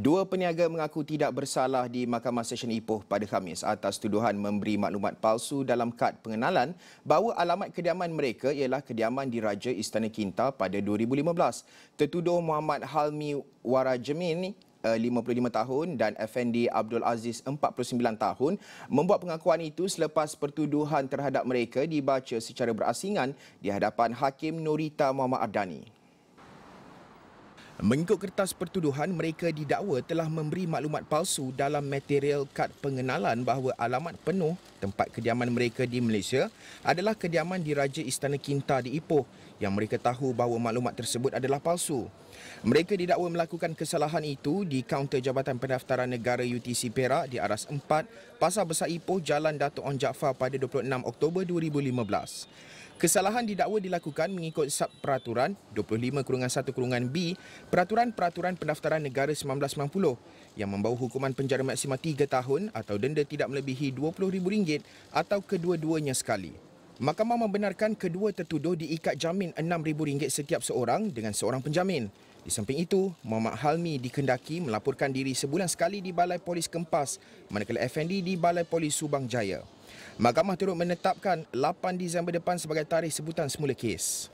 Dua peniaga mengaku tidak bersalah di Mahkamah Session Ipoh pada Khamis atas tuduhan memberi maklumat palsu dalam kad pengenalan bahawa alamat kediaman mereka ialah kediaman di Raja Istana Kinta pada 2015. Tertuduh Muhammad Halmi Warajamin 55 tahun dan Effendi Abdul Aziz 49 tahun membuat pengakuan itu selepas pertuduhan terhadap mereka dibaca secara berasingan di hadapan Hakim Norita Muhammad Ardani. Mengikut kertas pertuduhan, mereka didakwa telah memberi maklumat palsu dalam material kad pengenalan bahawa alamat penuh tempat kediaman mereka di Malaysia adalah kediaman di Raja Istana Kinta di Ipoh yang mereka tahu bahawa maklumat tersebut adalah palsu. Mereka didakwa melakukan kesalahan itu di kaunter Jabatan Pendaftaran Negara UTC Perak di Aras 4, Pasar Besar Ipoh, Jalan Datuk On Jaafar pada 26 Oktober 2015. Kesalahan didakwa dilakukan mengikut sub peraturan 25-1-B Peraturan-Peraturan Pendaftaran Negara 1990 yang membawa hukuman penjara maksimal 3 tahun atau denda tidak melebihi RM20,000 atau kedua-duanya sekali. Mahkamah membenarkan kedua tertuduh diikat jamin RM6,000 setiap seorang dengan seorang penjamin. Di samping itu, Muhammad Halmi dikendaki melaporkan diri sebulan sekali di Balai Polis Kempas manakala Effendi di Balai Polis Subang Jaya. Mahkamah turut menetapkan 8 Disember depan sebagai tarikh sebutan semula kes.